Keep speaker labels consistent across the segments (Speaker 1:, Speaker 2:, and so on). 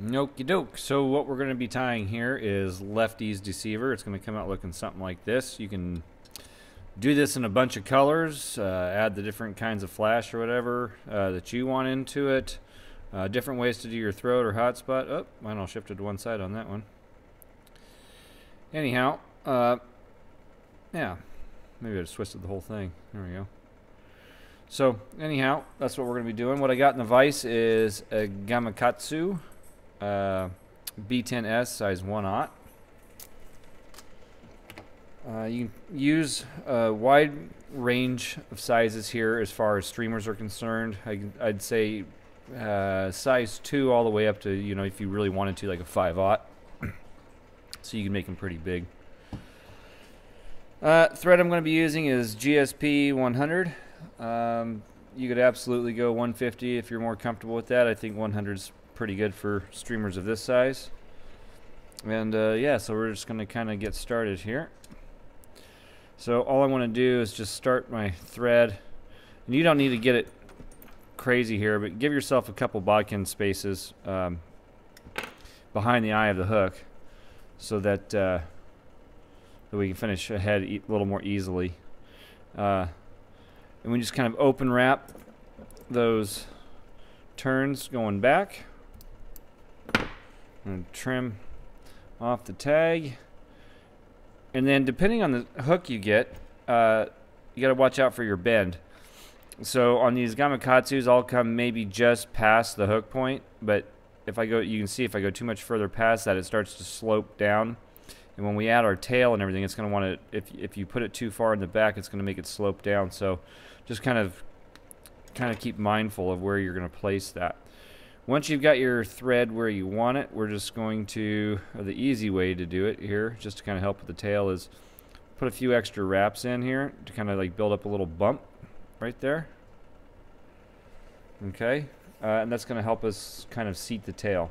Speaker 1: Okie doke. So what we're going to be tying here is Lefty's Deceiver. It's going to come out looking something like this. You can do this in a bunch of colors, uh, add the different kinds of flash or whatever uh, that you want into it. Uh, different ways to do your throat or hotspot. Oh, mine all shifted to one side on that one. Anyhow, uh, yeah, maybe I just twisted the whole thing. There we go. So anyhow, that's what we're going to be doing. What I got in the vise is a Gamakatsu uh, B10S size 1 aught. Uh, you use a wide range of sizes here as far as streamers are concerned. I, would say uh, size 2 all the way up to, you know, if you really wanted to, like a 5 aught. so you can make them pretty big. Uh, thread I'm going to be using is GSP 100. Um, you could absolutely go 150 if you're more comfortable with that. I think 100 is pretty good for streamers of this size. And uh, yeah, so we're just going to kind of get started here. So all I want to do is just start my thread. And you don't need to get it crazy here, but give yourself a couple bodkin spaces um, behind the eye of the hook so that, uh, that we can finish ahead a little more easily. Uh, and we just kind of open wrap those turns going back and trim off the tag. And then depending on the hook you get, uh, you got to watch out for your bend. So on these Gamakatsus, I'll come maybe just past the hook point, but if I go, you can see if I go too much further past that, it starts to slope down. And when we add our tail and everything, it's going to want to, if, if you put it too far in the back, it's going to make it slope down. So just kind of, kind of keep mindful of where you're going to place that. Once you've got your thread where you want it, we're just going to, the easy way to do it here, just to kind of help with the tail is put a few extra wraps in here to kind of like build up a little bump right there. Okay, uh, and that's going to help us kind of seat the tail.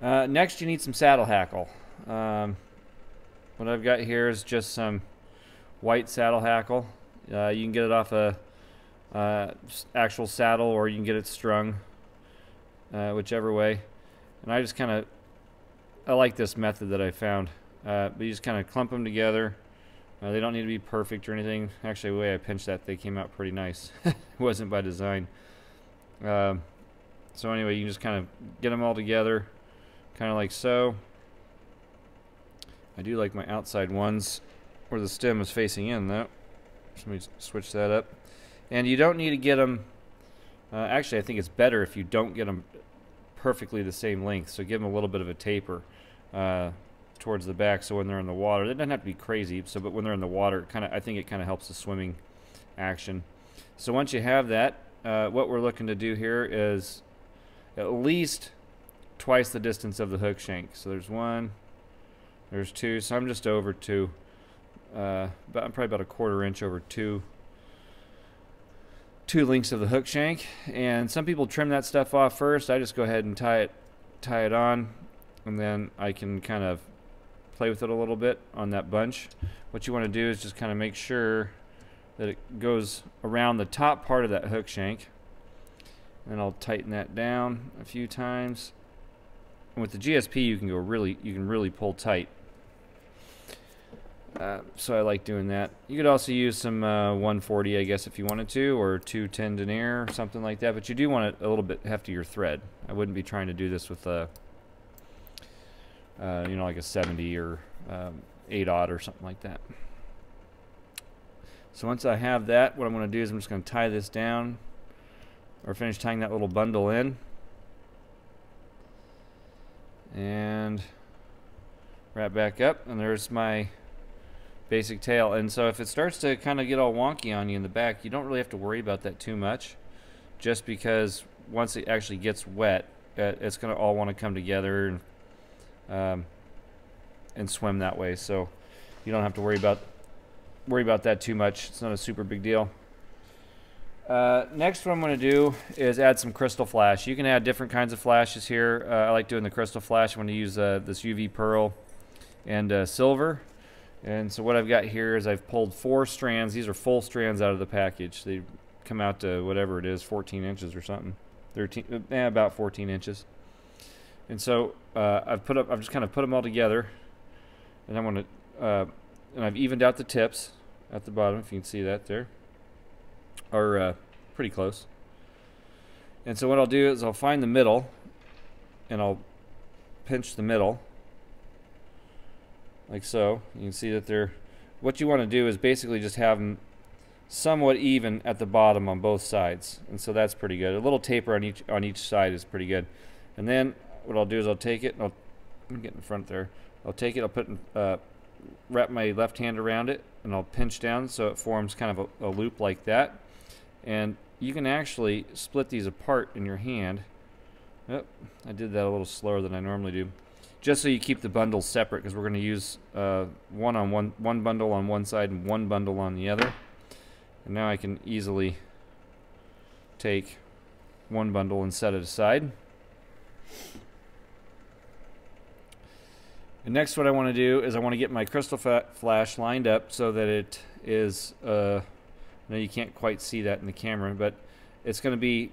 Speaker 1: Uh, next, you need some saddle hackle. Um, what I've got here is just some white saddle hackle. Uh, you can get it off a uh, actual saddle or you can get it strung, uh, whichever way. And I just kind of, I like this method that I found. Uh, but you just kind of clump them together. Uh, they don't need to be perfect or anything. Actually, the way I pinched that, they came out pretty nice. it wasn't by design. Um, so anyway, you just kind of get them all together, kind of like so. I do like my outside ones where the stem is facing in though. Let me switch that up. And you don't need to get them, uh, actually I think it's better if you don't get them perfectly the same length. So give them a little bit of a taper uh, towards the back so when they're in the water, they don't have to be crazy, so but when they're in the water, kind of I think it kind of helps the swimming action. So once you have that, uh, what we're looking to do here is at least twice the distance of the hook shank. So there's one, there's two, so I'm just over two. Uh, but I'm probably about a quarter inch over two two links of the hook shank and some people trim that stuff off first. I just go ahead and tie it tie it on and then I can kind of play with it a little bit on that bunch. What you want to do is just kind of make sure that it goes around the top part of that hook shank and I'll tighten that down a few times. And with the GSP you can go really you can really pull tight uh, so I like doing that. You could also use some uh, 140, I guess, if you wanted to, or 210 denier something like that. But you do want it a little bit heftier thread. I wouldn't be trying to do this with a, uh, you know, like a 70 or um, 8 aught or something like that. So once I have that, what I'm going to do is I'm just going to tie this down, or finish tying that little bundle in, and wrap back up. And there's my basic tail. And so if it starts to kind of get all wonky on you in the back, you don't really have to worry about that too much. Just because once it actually gets wet, uh, it's going to all want to come together and, um, and swim that way. So you don't have to worry about worry about that too much. It's not a super big deal. Uh, next, what I'm going to do is add some crystal flash. You can add different kinds of flashes here. Uh, I like doing the crystal flash. I'm going to use uh, this UV pearl and uh, silver. And so what I've got here is I've pulled four strands. These are full strands out of the package. They come out to whatever it is, 14 inches or something. 13, eh, about 14 inches. And so uh, I've put up, I've just kind of put them all together, and I want to, uh, and I've evened out the tips at the bottom, if you can see that there, are uh, pretty close. And so what I'll do is I'll find the middle, and I'll pinch the middle, like so. You can see that they're, what you want to do is basically just have them somewhat even at the bottom on both sides, and so that's pretty good. A little taper on each on each side is pretty good. And then what I'll do is I'll take it, and I'll get in front there. I'll take it, I'll put, uh, wrap my left hand around it, and I'll pinch down so it forms kind of a, a loop like that. And you can actually split these apart in your hand. Oh, I did that a little slower than I normally do. Just so you keep the bundles separate, because we're going to use uh, one on one, one bundle on one side and one bundle on the other. And now I can easily take one bundle and set it aside. And next what I want to do is I want to get my crystal flash lined up so that it is, uh, I know you can't quite see that in the camera, but it's going to be,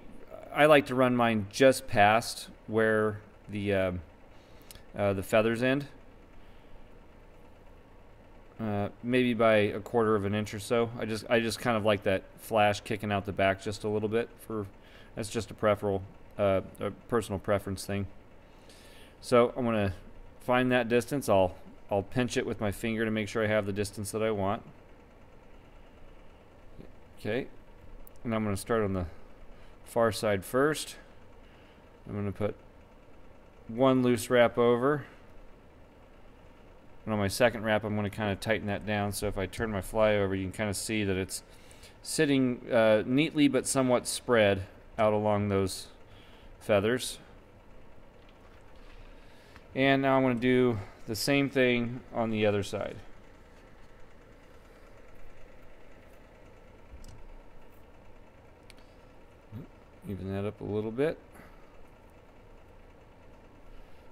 Speaker 1: I like to run mine just past where the, uh, uh, the feathers end. Uh, maybe by a quarter of an inch or so. I just I just kind of like that flash kicking out the back just a little bit. For that's just a preferable, uh, a personal preference thing. So I'm gonna find that distance. I'll I'll pinch it with my finger to make sure I have the distance that I want. Okay, and I'm gonna start on the far side first. I'm gonna put one loose wrap over. And on my second wrap, I'm going to kind of tighten that down. So if I turn my fly over, you can kind of see that it's sitting uh, neatly but somewhat spread out along those feathers. And now I'm going to do the same thing on the other side. Even that up a little bit.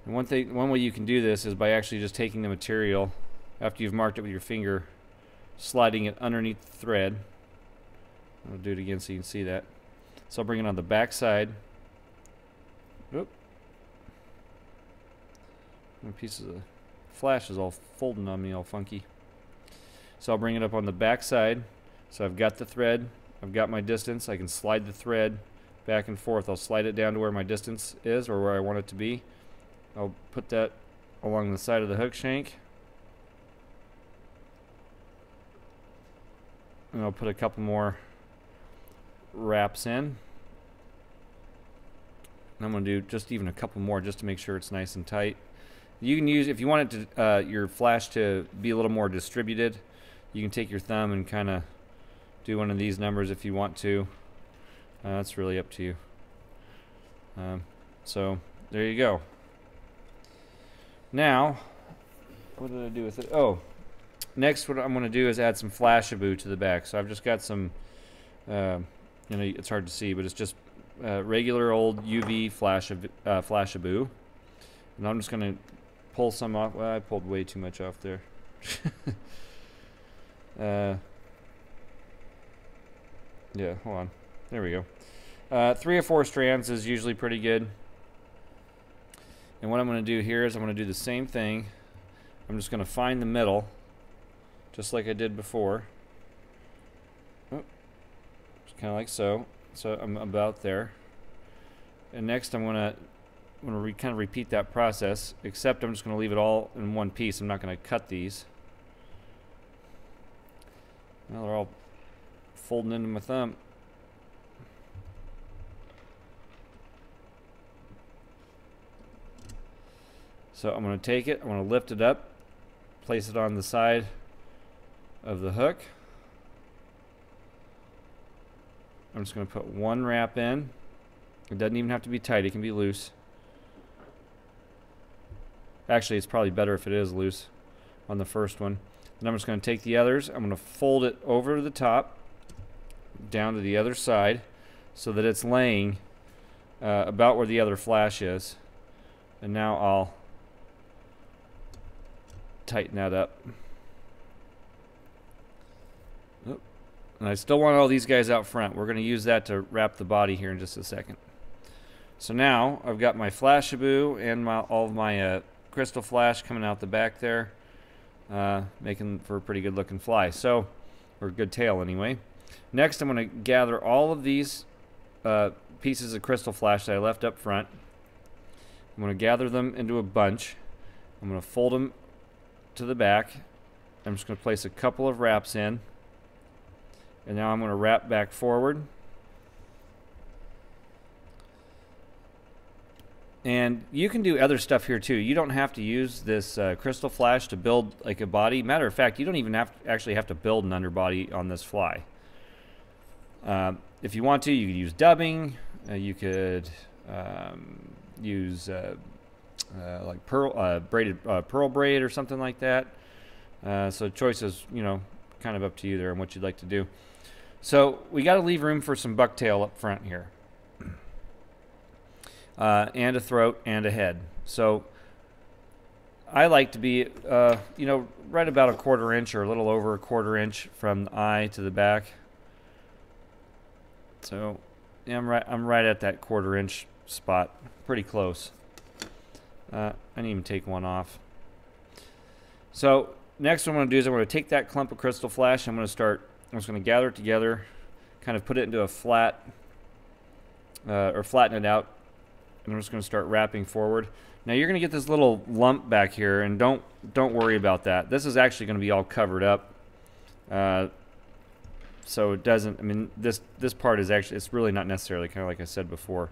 Speaker 1: And one thing, one way you can do this is by actually just taking the material after you've marked it with your finger, sliding it underneath the thread. I'll do it again so you can see that. So I'll bring it on the back side. Oop. My piece of flash is all folding on me all funky. So I'll bring it up on the back side. So I've got the thread, I've got my distance, I can slide the thread back and forth. I'll slide it down to where my distance is or where I want it to be. I'll put that along the side of the hook shank. And I'll put a couple more wraps in. And I'm going to do just even a couple more just to make sure it's nice and tight. You can use, if you want it to, uh, your flash to be a little more distributed, you can take your thumb and kind of do one of these numbers if you want to. Uh, that's really up to you. Um, so there you go. Now, what did I do with it? Oh, next what I'm going to do is add some Flashabou to the back. So I've just got some, uh, you know, it's hard to see, but it's just uh, regular old UV flash of, uh, Flashabou. And I'm just going to pull some off. Well, I pulled way too much off there. uh, yeah, hold on. There we go. Uh, three or four strands is usually pretty good. And what I'm going to do here is I'm going to do the same thing. I'm just going to find the middle, just like I did before. Oh, just kind of like so. So I'm about there. And next I'm going to I'm going to kind of repeat that process, except I'm just going to leave it all in one piece. I'm not going to cut these. Now they're all folding into my thumb. So I'm going to take it, I'm going to lift it up, place it on the side of the hook. I'm just going to put one wrap in. It doesn't even have to be tight, it can be loose. Actually, it's probably better if it is loose on the first one. Then I'm just going to take the others, I'm going to fold it over to the top, down to the other side, so that it's laying uh, about where the other flash is. And now I'll tighten that up. And I still want all these guys out front. We're going to use that to wrap the body here in just a second. So now I've got my Flashabou and my, all of my uh, crystal flash coming out the back there, uh, making for a pretty good looking fly. So, or good tail anyway. Next, I'm going to gather all of these uh, pieces of crystal flash that I left up front. I'm going to gather them into a bunch. I'm going to fold them to the back. I'm just going to place a couple of wraps in. And now I'm going to wrap back forward. And you can do other stuff here too. You don't have to use this uh, crystal flash to build like a body. Matter of fact, you don't even have to actually have to build an underbody on this fly. Uh, if you want to, you could use dubbing. Uh, you could um, use uh, uh, like pearl uh, braided pearl braid or something like that. so choice is you know kind of up to you there and what you'd like to do. So we got to leave room for some bucktail up front here uh, and a throat and a head. So I like to be, uh, you know, right about a quarter inch or a little over a quarter inch from the eye to the back. So yeah, I'm right. I'm right at that quarter inch spot, pretty close. Uh, I didn't even take one off. So next, what I'm going to do is I'm going to take that clump of crystal flash. I'm going to start. I'm just going to gather it together, kind of put it into a flat, uh, or flatten it out and I'm just going to start wrapping forward. Now you're going to get this little lump back here, and don't don't worry about that. This is actually going to be all covered up, uh, so it doesn't. I mean, this this part is actually it's really not necessarily kind of like I said before.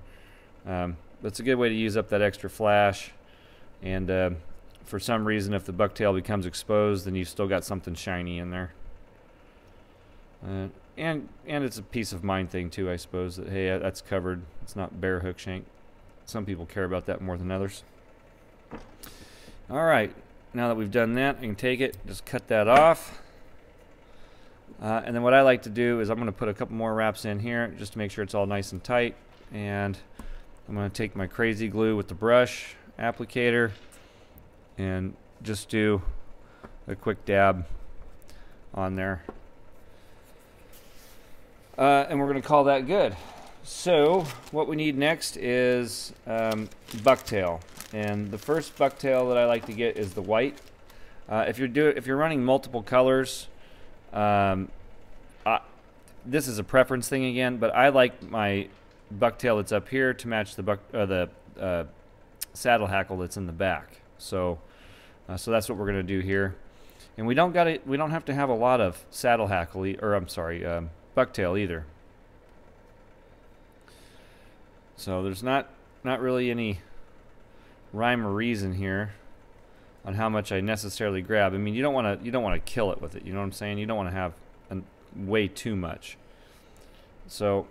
Speaker 1: Um, it's a good way to use up that extra flash, and uh, for some reason, if the bucktail becomes exposed, then you've still got something shiny in there. Uh, and and it's a peace of mind thing too, I suppose. That hey, that's covered. It's not bare hook shank. Some people care about that more than others. All right, now that we've done that, I can take it, just cut that off. Uh, and then what I like to do is I'm going to put a couple more wraps in here just to make sure it's all nice and tight. And I'm going to take my crazy glue with the brush applicator and just do a quick dab on there. Uh, and we're going to call that good. So what we need next is um, bucktail, and the first bucktail that I like to get is the white. Uh, if you're do if you're running multiple colors, um, I, this is a preference thing again, but I like my bucktail that's up here to match the buck uh, the uh, saddle hackle that's in the back. So uh, so that's what we're gonna do here, and we don't got it. We don't have to have a lot of saddle hackle, or I'm sorry, um, bucktail either. So there's not not really any rhyme or reason here on how much I necessarily grab. I mean, you don't want to you don't want to kill it with it. You know what I'm saying? You don't want to have an, way too much. So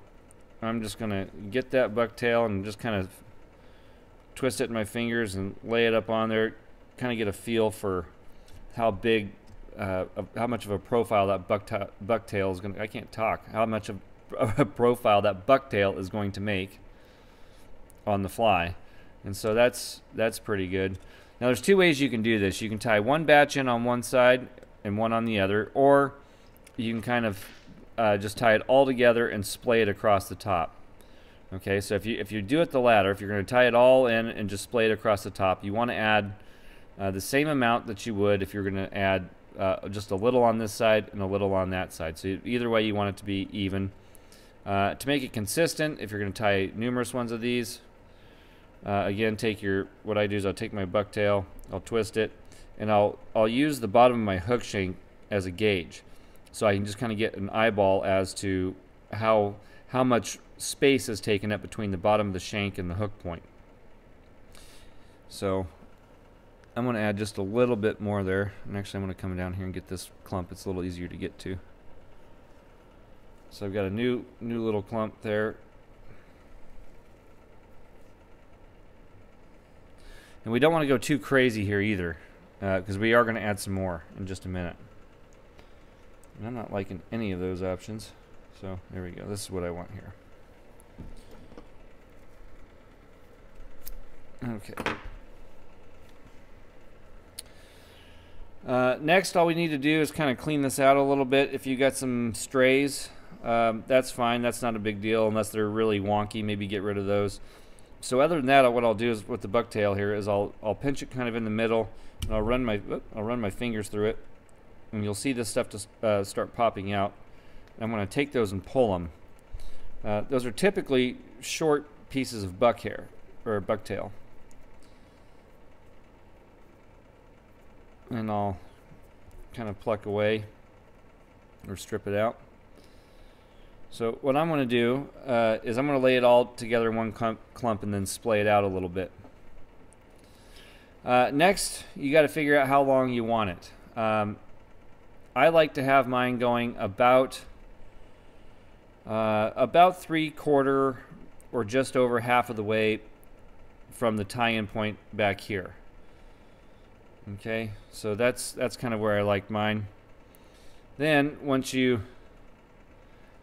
Speaker 1: I'm just gonna get that bucktail and just kind of twist it in my fingers and lay it up on there. Kind of get a feel for how big, uh, how much of a profile that bucktail, is gonna. I can't talk. How much of a profile that bucktail is going to make on the fly. And so that's that's pretty good. Now there's two ways you can do this. You can tie one batch in on one side and one on the other, or you can kind of uh, just tie it all together and splay it across the top. Okay, so if you if you do it the latter, if you're going to tie it all in and just splay it across the top, you want to add uh, the same amount that you would if you're going to add uh, just a little on this side and a little on that side. So either way, you want it to be even. Uh, to make it consistent, if you're going to tie numerous ones of these, uh, again, take your, what I do is I'll take my bucktail, I'll twist it, and I'll, I'll use the bottom of my hook shank as a gauge. So I can just kind of get an eyeball as to how, how much space is taken up between the bottom of the shank and the hook point. So I'm going to add just a little bit more there. And actually I'm going to come down here and get this clump. It's a little easier to get to. So I've got a new new little clump there And we don't want to go too crazy here either, because uh, we are going to add some more in just a minute. And I'm not liking any of those options. So there we go. This is what I want here. Okay. Uh, next, all we need to do is kind of clean this out a little bit. If you got some strays, um, that's fine. That's not a big deal unless they're really wonky. Maybe get rid of those. so other than that, what I'll do is with the bucktail here is I'll I'll pinch it kind of in the middle, and I'll run my I'll run my fingers through it, and you'll see this stuff just uh, start popping out. I'm going to take those and pull them. Uh, those are typically short pieces of buck hair or bucktail. And I'll kind of pluck away or strip it out. So what I'm going to do uh, is I'm going to lay it all together in one clump, and then splay it out a little bit. Uh, next, you got to figure out how long you want it. Um, I like to have mine going about uh, about three quarter or just over half of the way from the tie-in point back here. Okay, so that's that's kind of where I like mine. Then once you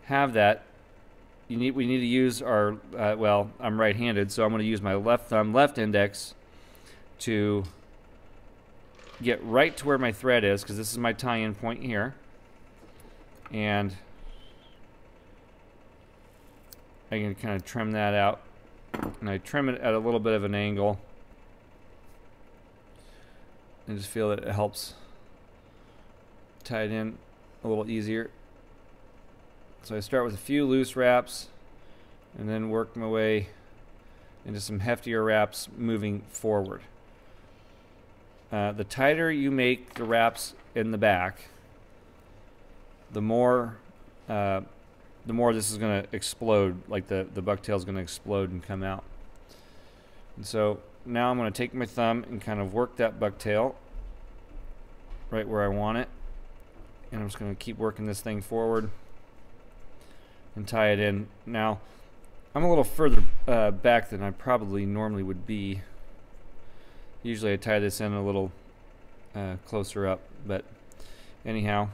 Speaker 1: have that, you need we need to use our uh, well I'm right-handed, so I'm going to use my left thumb, left index to get right to where my thread is because this is my tie-in point here, and I can kind of trim that out. And I trim it at a little bit of an angle. I just feel that it helps tie it in a little easier. So I start with a few loose wraps and then work my way into some heftier wraps moving forward. Uh, the tighter you make the wraps in the back, the more uh, the more this is going to explode, like the, the bucktail is going to explode and come out. And so now I'm going to take my thumb and kind of work that bucktail right where I want it. And I'm just going to keep working this thing forward and tie it in. Now, I'm a little further uh, back than I probably normally would be. Usually I tie this in a little uh, closer up, but anyhow,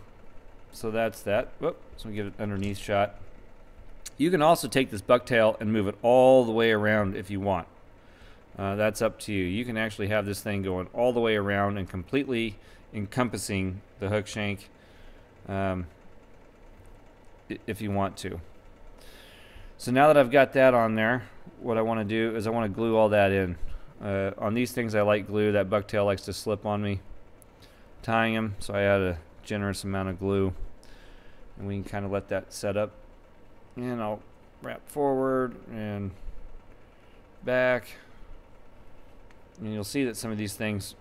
Speaker 1: so that's that. Whoop, so we get an underneath shot. You can also take this bucktail and move it all the way around if you want. Uh, that's up to you. You can actually have this thing going all the way around and completely encompassing the hook shank um, if you want to. So now that I've got that on there, what I want to do is I want to glue all that in. Uh, on these things I like glue. That bucktail likes to slip on me tying them, so I add a generous amount of glue. And we can kind of let that set up. And I'll wrap forward and back. And you'll see that some of these things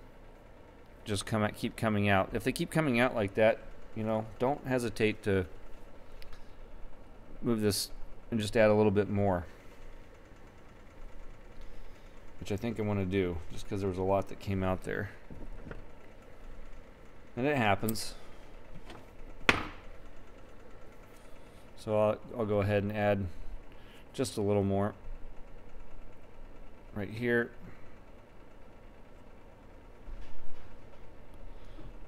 Speaker 1: just come out, keep coming out. If they keep coming out like that, you know, don't hesitate to move this and just add a little bit more. Which I think I want to do, just because there was a lot that came out there. And it happens. So I'll, I'll go ahead and add just a little more right here.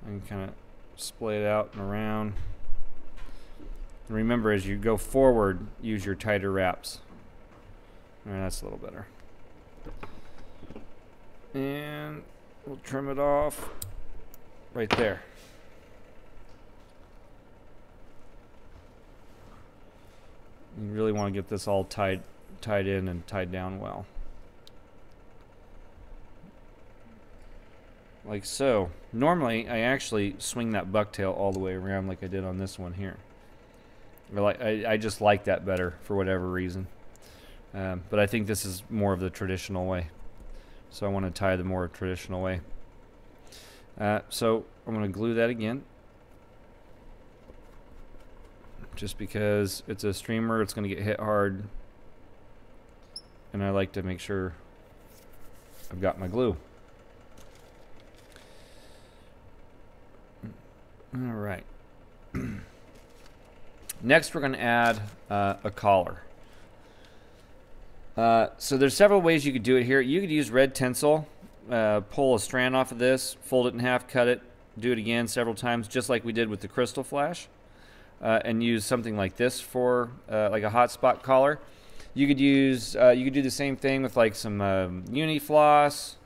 Speaker 1: And kind of splay it out and around. And remember, as you go forward, use your tighter wraps. All right, that's a little better. And we'll trim it off right there. You really want to get this all tied tied in and tied down well. Like so. Normally, I actually swing that bucktail all the way around like I did on this one here. Like, I, I just like that better for whatever reason. Um, but I think this is more of the traditional way. So I want to tie the more traditional way. Uh, so I'm going to glue that again just because it's a streamer, it's going to get hit hard. And I like to make sure I've got my glue. All right. Next, we're going to add uh, a collar. Uh, so there's several ways you could do it here. You could use red tinsel, uh, pull a strand off of this, fold it in half, cut it, do it again several times, just like we did with the crystal flash uh, and use something like this for uh, like a hotspot collar. You could use uh, you could do the same thing with like some um, uni floss,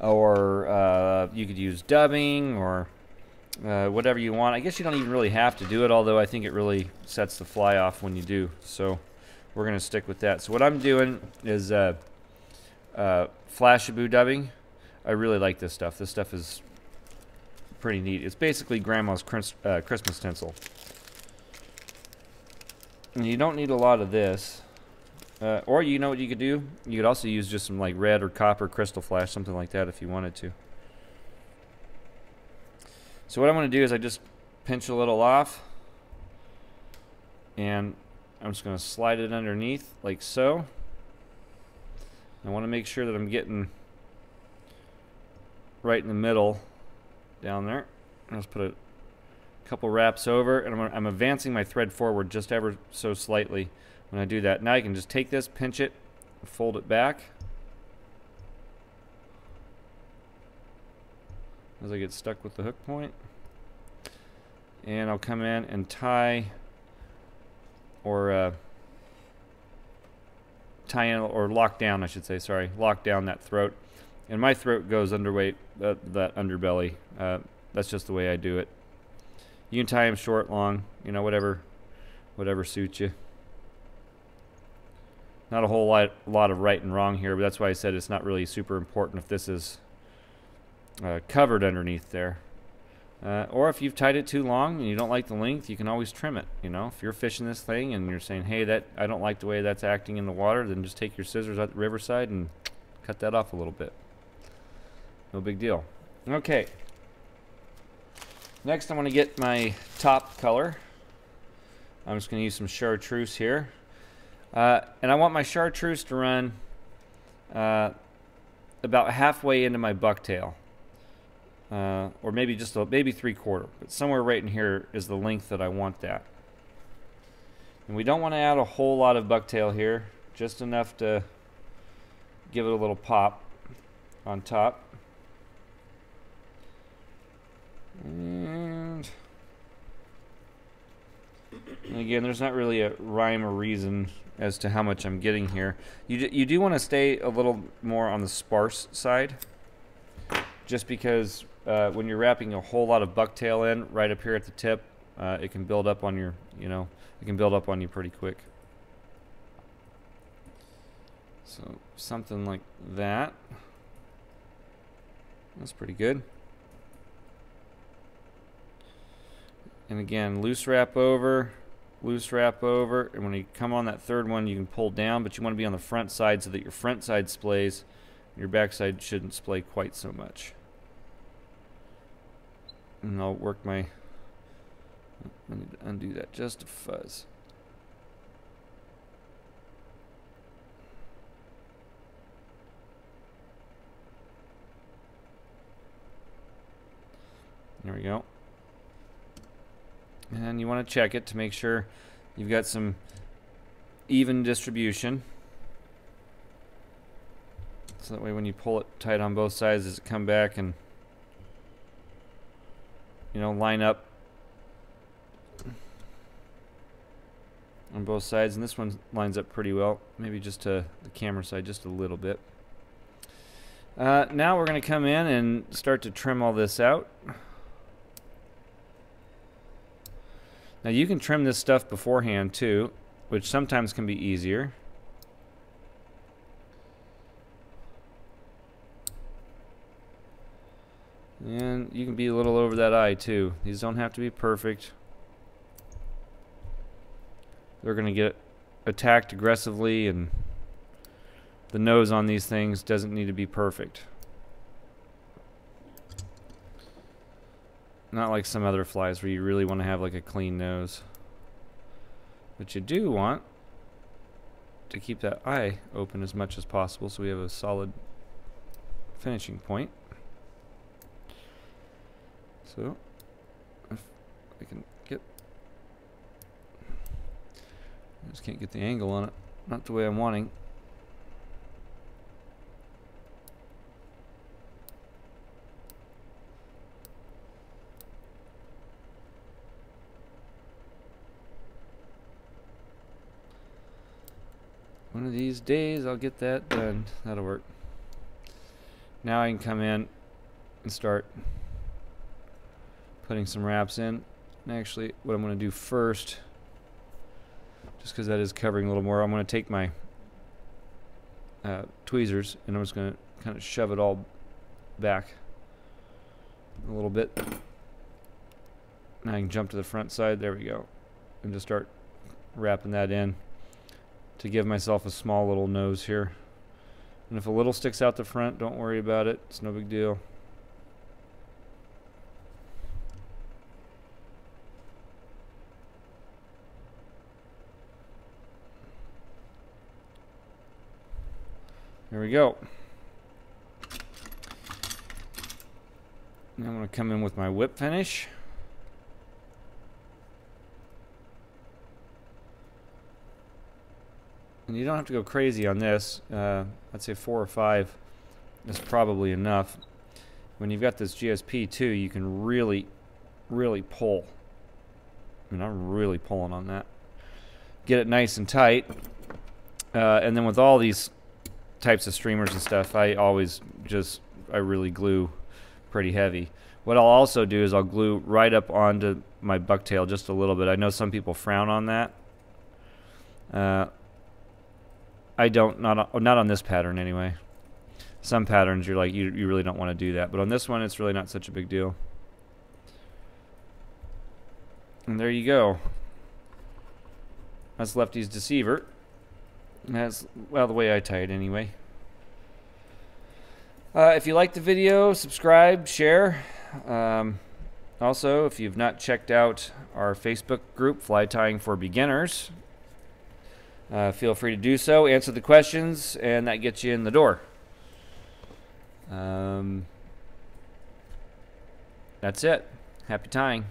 Speaker 1: or uh, you could use dubbing or uh, whatever you want. I guess you don't even really have to do it, although I think it really sets the fly off when you do. So we're gonna stick with that. So what I'm doing is uh, uh, Flashabou dubbing. I really like this stuff. This stuff is pretty neat. It's basically grandma's Chris, Christmas tinsel. You don't need a lot of this. Uh, or you know what you could do? You could also use just some like red or copper crystal flash, something like that if you wanted to. So what I'm going to do is I just pinch a little off. And I'm just going to slide it underneath like so. I want to make sure that I'm getting right in the middle down there. Just put a couple wraps over and I'm, I'm advancing my thread forward just ever so slightly when I do that. Now I can just take this, pinch it, fold it back. As I get stuck with the hook point. And I'll come in and tie or uh, tie in or lock down, I should say, sorry, lock down that throat. And my throat goes underweight, uh, that underbelly. Uh, that's just the way I do it. You can tie them short, long, you know, whatever, whatever suits you. Not a whole lot, lot of right and wrong here, but that's why I said it's not really super important if this is uh, covered underneath there. Uh, or if you've tied it too long and you don't like the length, you can always trim it. You know, if you're fishing this thing and you're saying, "Hey, that I don't like the way that's acting in the water," then just take your scissors at the riverside and cut that off a little bit. No big deal. Okay. Next, I'm going to get my top color. I'm just going to use some chartreuse here. Uh, and I want my chartreuse to run uh, about halfway into my bucktail. Uh, or maybe just a, maybe three quarter. But somewhere right in here is the length that I want that. And we don't want to add a whole lot of bucktail here. Just enough to give it a little pop on top. And, again, there's not really a rhyme or reason as to how much I'm getting here. You, you do want to stay a little more on the sparse side, just because uh, when you're wrapping a whole lot of bucktail in right up here at the tip, uh, it can build up on your, you know, it can build up on you pretty quick. So something like that. That's pretty good. And again, loose wrap over, loose wrap over, and when you come on that third one, you can pull down, but you want to be on the front side so that your front side splays. Your back side shouldn't splay quite so much. And I'll work my, I need to undo that just a fuzz. There we go and you want to check it to make sure you've got some even distribution. So that way when you pull it tight on both sides does it come back and you know line up on both sides? And this one lines up pretty well maybe just to the camera side just a little bit. Uh, now we're going to come in and start to trim all this out Now you can trim this stuff beforehand too, which sometimes can be easier. And you can be a little over that eye too. These don't have to be perfect. They're going to get attacked aggressively and the nose on these things doesn't need to be perfect. Not like some other flies where you really want to have like a clean nose. But you do want to keep that eye open as much as possible so we have a solid finishing point. So, if I can get... I just can't get the angle on it. Not the way I'm wanting. One of these days I'll get that done. That'll work. Now I can come in and start putting some wraps in. And actually, what I'm going to do first, just because that is covering a little more, I'm going to take my uh, tweezers, and I'm just going to kind of shove it all back a little bit. Now I can jump to the front side. There we go. And just start wrapping that in to give myself a small little nose here. And if a little sticks out the front, don't worry about it. It's no big deal. There we go. Now I'm going to come in with my whip finish. And you don't have to go crazy on this. Uh, I'd say four or five is probably enough. When you've got this GSP too, you can really, really pull. I mean, I'm really pulling on that. Get it nice and tight. Uh, and then with all these types of streamers and stuff, I always just, I really glue pretty heavy. What I'll also do is I'll glue right up onto my bucktail just a little bit. I know some people frown on that. Uh, I don't not not on this pattern anyway. Some patterns you're like you you really don't want to do that, but on this one it's really not such a big deal. And there you go. That's Lefty's Deceiver. that's well the way I tie it anyway. Uh, if you like the video, subscribe, share. Um, also, if you've not checked out our Facebook group, Fly Tying for Beginners, uh, feel free to do so. Answer the questions, and that gets you in the door. Um, that's it. Happy tying.